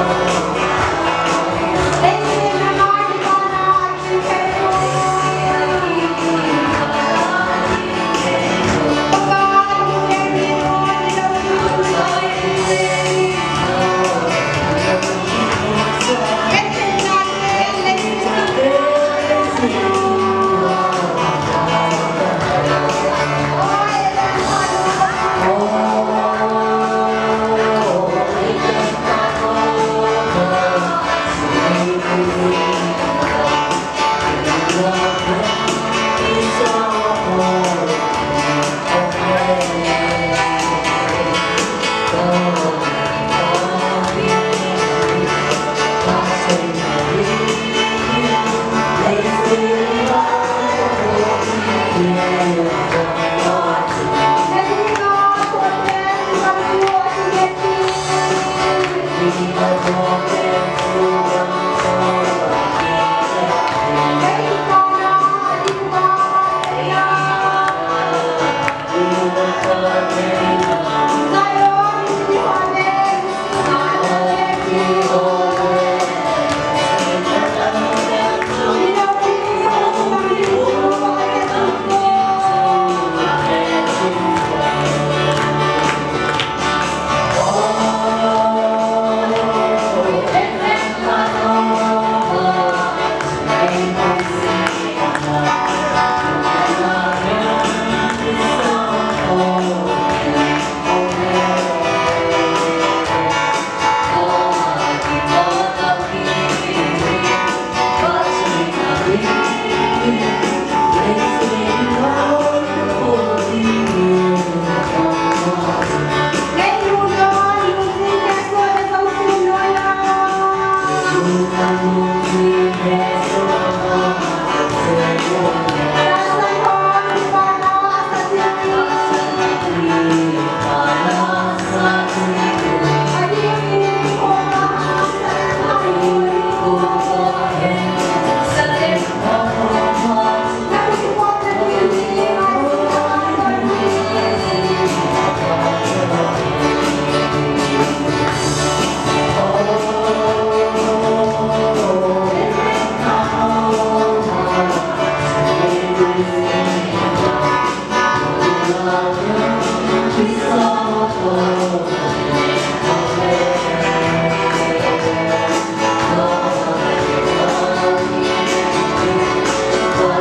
Thank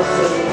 house